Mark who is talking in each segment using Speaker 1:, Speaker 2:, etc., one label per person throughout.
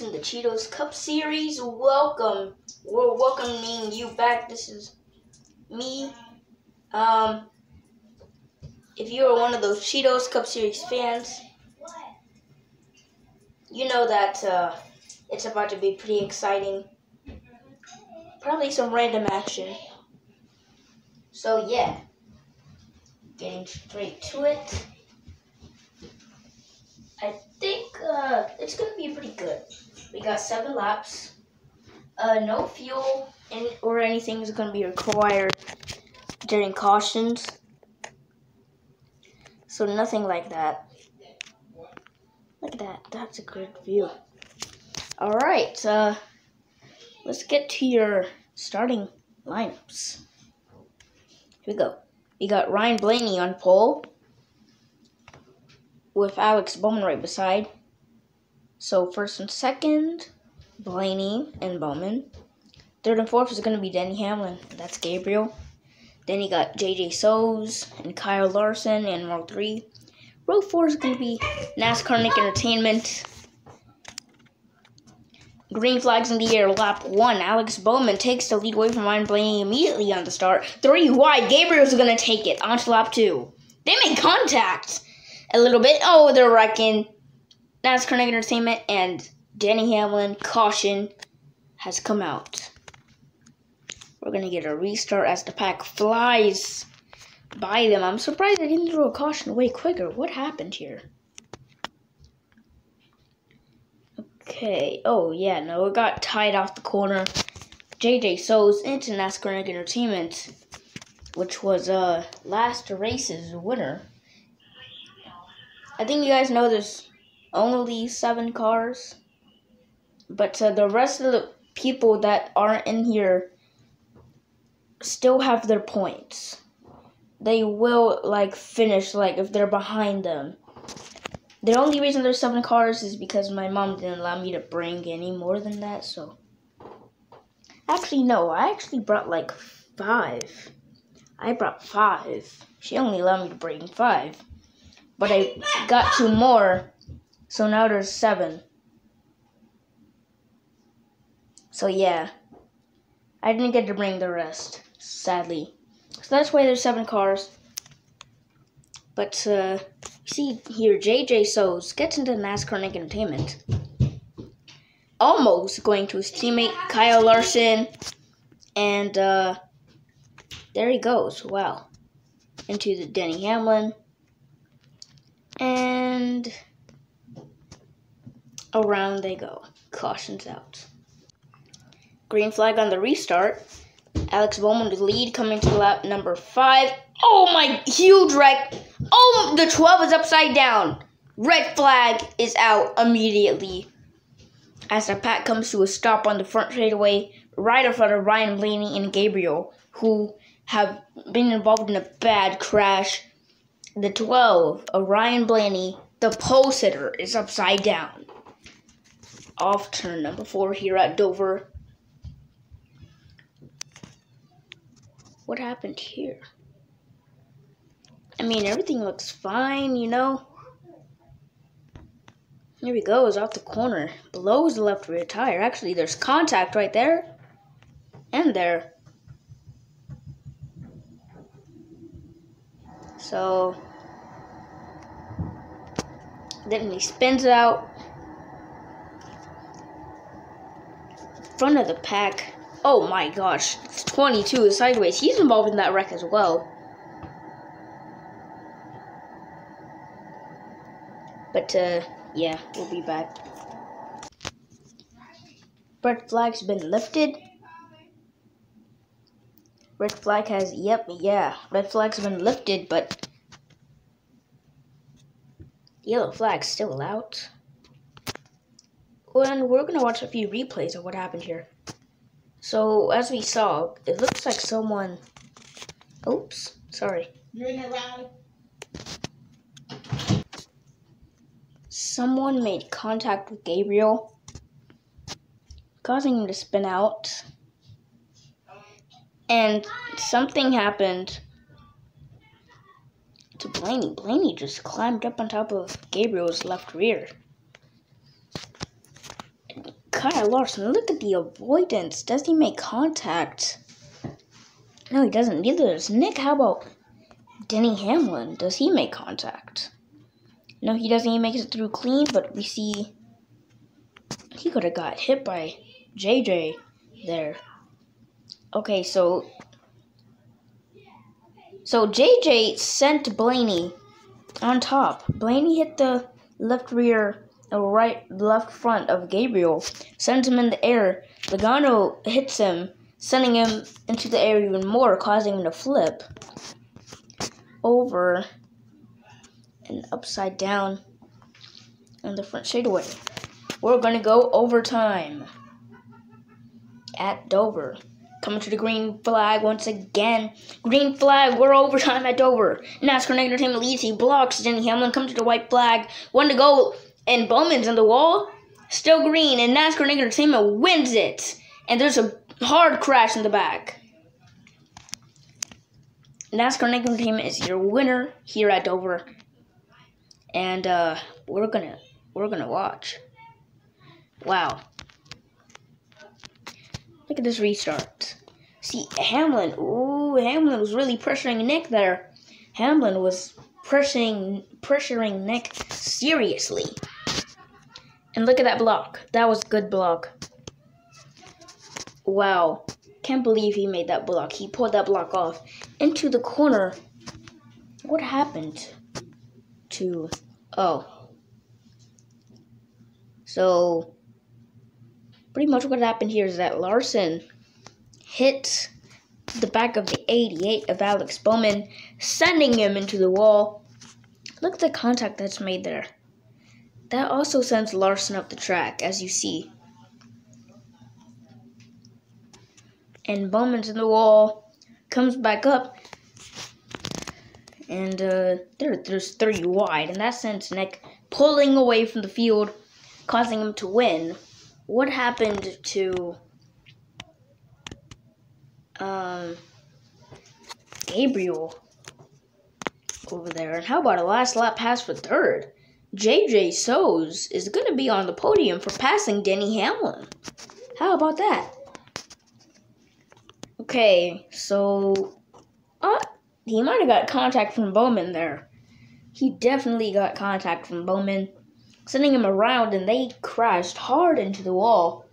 Speaker 1: in the Cheetos Cup series. Welcome. We're welcoming you back. This is me. Um, if you are one of those Cheetos Cup series fans, you know that uh, it's about to be pretty exciting. Probably some random action. So yeah, getting straight to it. I think uh, it's gonna be pretty good. We got seven laps. Uh, no fuel in, or anything is gonna be required during cautions. So nothing like that. Look at that. That's a good view. All right. Uh, let's get to your starting lineups. Here we go. We got Ryan Blaney on pole with Alex Bowman right beside. So first and second, Blaney and Bowman. Third and fourth is going to be Denny Hamlin. That's Gabriel. Then you got JJ Sows and Kyle Larson in row three. Row four is going to be NASCAR Nick Entertainment. Green flags in the air, lap one. Alex Bowman takes the lead away from Ryan Blaney immediately on the start. Three wide. Gabriel's going to take it onto lap two. They make contact a little bit. Oh, they're wrecking. NASCAR Nick Entertainment and Denny Hamlin. Caution has come out. We're to get a restart as the pack flies by them. I'm surprised they didn't throw a caution way quicker. What happened here? Okay. Oh, yeah, no, it got tied off the corner. JJ So's into NASCAR Entertainment, which was uh, last race's winner. I think you guys know there's only seven cars, but the rest of the people that aren't in here still have their points. They will like finish like if they're behind them. The only reason there's seven cars is because my mom didn't allow me to bring any more than that. So actually no, I actually brought like five. I brought five. She only allowed me to bring five, but I got two more, so now there's seven. So yeah, I didn't get to bring the rest sadly. So that's why there's seven cars. But uh, see here, JJ So's gets into NASCAR Nick Entertainment. Almost going to his teammate Kyle Larson. And uh, there he goes. Wow. Into the Denny Hamlin. And around they go. Cautions out. Green flag on the restart. Alex Bowman the lead coming to lap number five. Oh my huge wreck. Oh, the 12 is upside down. Red flag is out immediately. As the pack comes to a stop on the front straightaway, right in front of Ryan Blaney and Gabriel, who have been involved in a bad crash. The 12 of Ryan Blaney, the pole sitter, is upside down. Off turn number four here at Dover. what happened here? I mean, everything looks fine, you know? Here we go, is off the corner. Below is the left rear tire. Actually, there's contact right there. And there. So, then he spins out. Front of the pack. Oh my gosh, it's 22 is sideways. He's involved in that wreck as well. But, uh, yeah, we'll be back. Red flag's been lifted. Red flag has, yep, yeah, red flag's been lifted, but yellow flag's still out. And we're gonna watch a few replays of what happened here. So, as we saw, it looks like someone. Oops, sorry.
Speaker 2: You're in a rally.
Speaker 1: Someone made contact with Gabriel, causing him to spin out. And something happened to Blaney. Blaney just climbed up on top of Gabriel's left rear. Kyle Larson. Look at the avoidance. Does he make contact? No, he doesn't. Neither does Nick. How about Denny Hamlin? Does he make contact? No, he doesn't. He makes it through clean, but we see he could have got hit by JJ there. Okay, so so JJ sent Blaney on top. Blaney hit the left rear, uh, right left front of Gabriel, sends him in the air. Logano hits him, sending him into the air even more, causing him to flip over and upside down on the front straightaway. We're to go overtime at Dover. Coming to the green flag once again. Green flag, we're overtime at Dover. NASCAR Entertainment leads. He blocks Denny Hamlin. Comes to the white flag. One to go. And Bowman's on the wall. Still green. And NASCAR Entertainment wins it. And there's a hard crash in the back. NASCAR Entertainment is your winner here at Dover. And uh, we're gonna we're gonna watch. Wow. Look at this restart. See, Hamlin, ooh, Hamlin was really pressuring Nick there. Hamlin was pressuring, pressuring Nick seriously. And look at that block. That was a good block. Wow. Can't believe he made that block. He pulled that block off into the corner. What happened to... Oh. So, pretty much what happened here is that Larson hit the back of the 88 of Alex Bowman, sending him into the wall. Look at the contact that's made there. That also sends Larson up the track, as you see. And Bowman's in the wall, comes back up, and uh, there, there's three wide, and that sends Nick pulling away from the field, causing him to win what happened to um, Gabriel over there? And how about a last lap pass for third? JJ Sows is going to be on the podium for passing Denny Hamlin. How about that? Okay, so uh, he might have got contact from Bowman there. He definitely got contact from Bowman sending him around, and they crashed hard into the wall.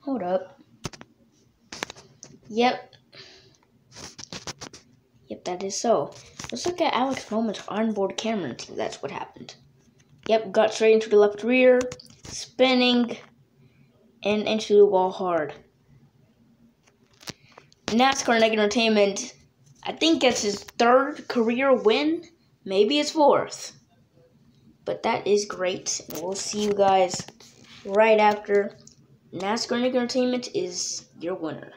Speaker 1: Hold up. Yep. Yep, that is so. Let's look at Alex Bowman's onboard camera and see that's what happened. Yep, got straight into the left rear, spinning, and into the wall hard. NASCAR Naked Entertainment, I think gets his third career win, maybe his fourth. But that is great. We'll see you guys right after NASCAR Entertainment is your winner.